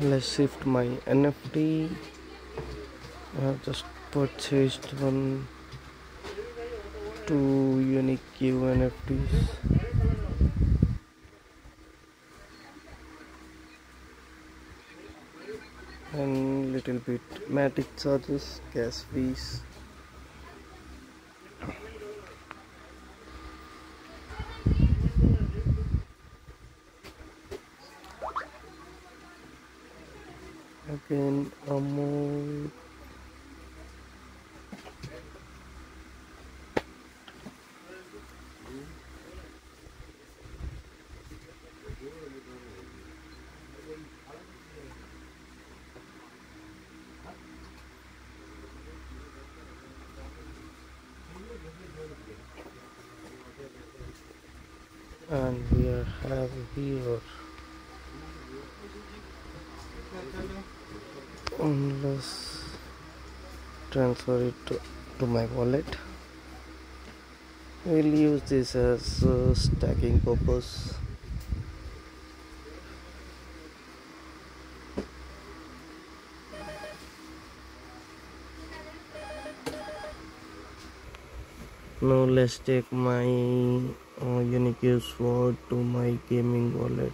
let's shift my nft i have just purchased one two unique q nfts and little bit matic charges gas fees and we having here unless transfer it to, to my wallet. We'll use this as uh, stacking purpose. Now let's take my uh, unique sword to my gaming wallet.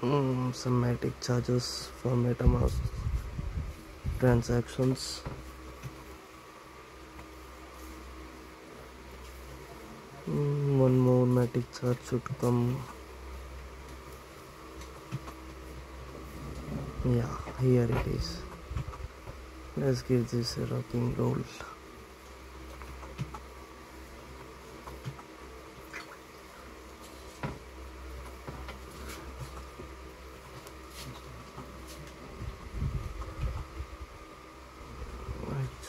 Mm, some matic charges for metamask transactions. Mm, one more matic charge should come. Yeah here it is. Let's give this a rocking roll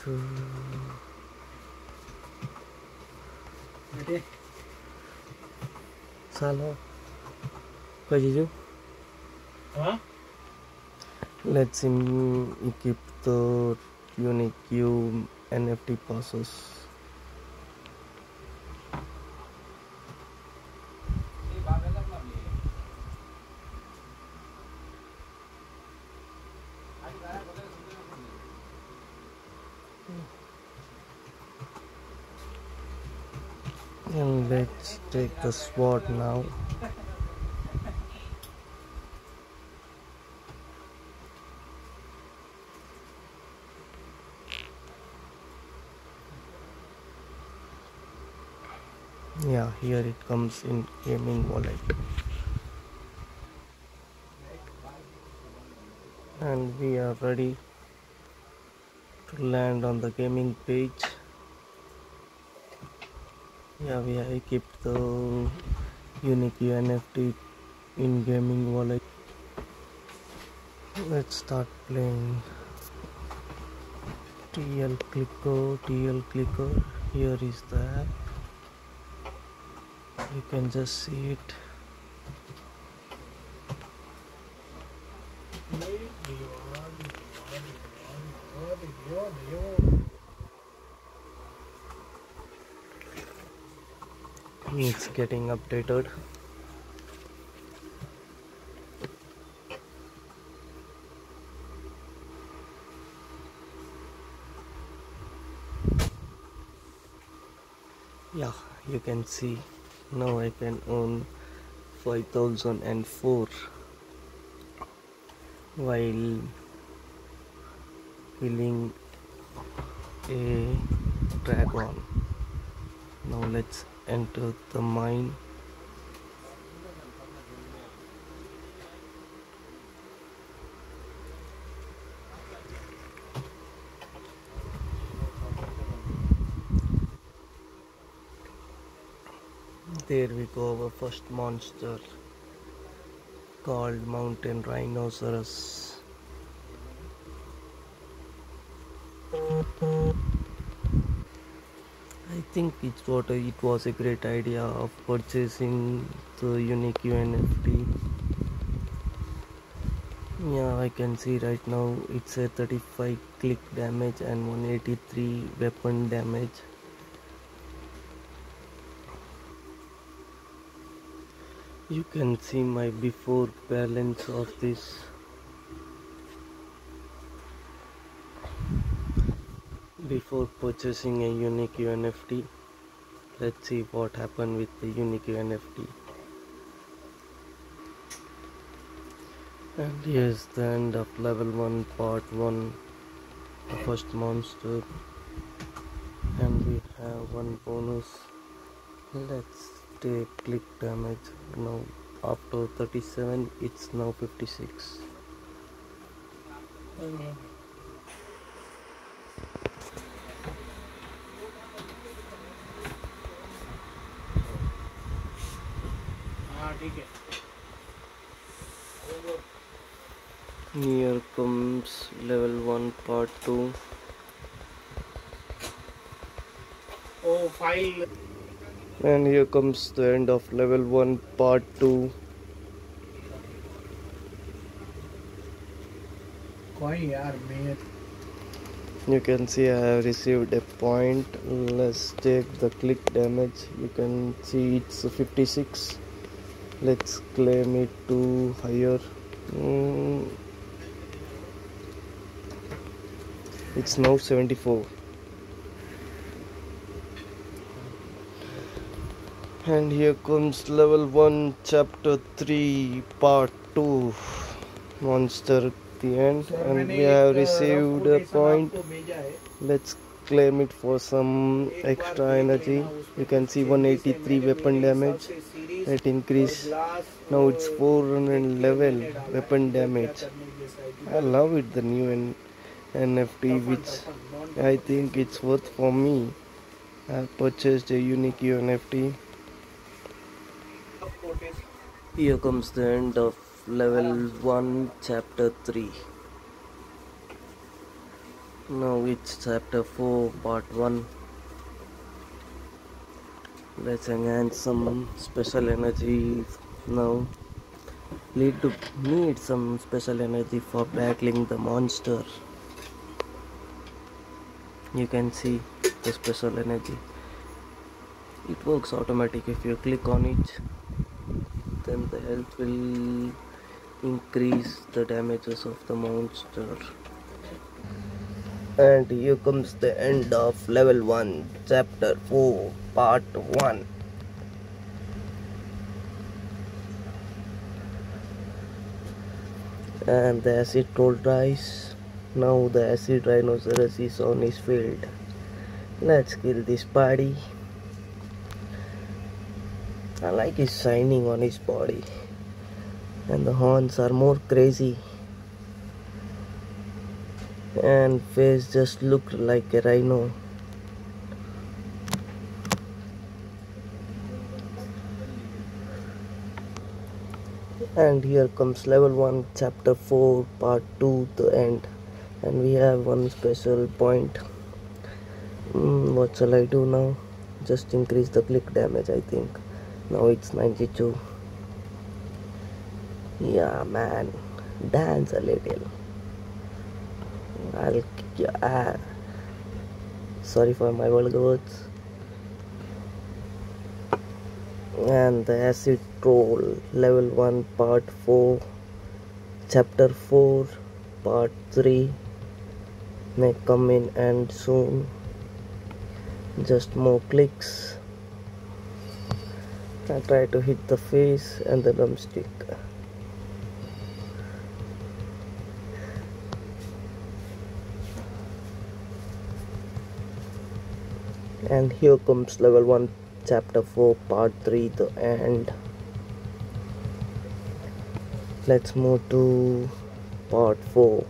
right uh, Ready? Salah Kau Jiju Huh? let's um, equip the unique Q NFT passes and let's take the sword now. Yeah here it comes in gaming wallet. And we are ready to land on the gaming page yeah we have equipped the unique nft in gaming wallet. Let's start playing. Tl clicker tl clicker. Here is the app. You can just see it it's getting updated. Yeah you can see. Now I can earn 5004 while killing a dragon. Now let's enter the mine. There we go our first monster called mountain rhinoceros think it's what it was a great idea of purchasing the unique UNFT yeah I can see right now it's a 35 click damage and 183 weapon damage. You can see my before balance of this before purchasing a unique UNFT let's see what happened with the unique UNFT and here's the end of level 1 part 1 the first monster. And we have one bonus. Let's take click damage. Now after 37 it's now 56 हाँ ठीक है here comes level 1 part 2 O file and here comes the end of level 1 part 2 कोई यार मैं you can see I have received a point let's take the click damage you can see it's 56 let's claim it to higher. Mm. it's now 74 and here comes level 1 chapter 3 part 2 monster at the end. So and we have received a point. Let's claim it for some extra energy. You can see 183 weapon damage. It increase. Now it's 400 level weapon damage. I love it the new N nft which i think it's worth for me. I purchased a unique nft here comes the end of level 1 chapter 3 now it's chapter 4 part 1 let's enhance some special energy now. Need to need some special energy for battling the monster. You can see the special energy. It works automatic. If you click on it then the health will increase the damages of the monster and here comes the end of level 1 chapter 4 part 1 and the acid troll dies now the acid rhinoceros is on his field. Let's kill this body I like his shining on his body. And the horns are more crazy and face just looked like a rhino and here comes level 1 chapter 4 part 2 the end. And we have one special point. Hmm, what shall I do now? Just increase the click damage I think. Now it's 92 yeah man. Dance a little I'll your sorry for my vulgar words. And the acid troll level 1 part 4 chapter 4 part 3 may come in and soon. Just more clicks. I try to hit the face and the drumstick and here comes level 1 chapter 4 part 3 the end. Let's move to part 4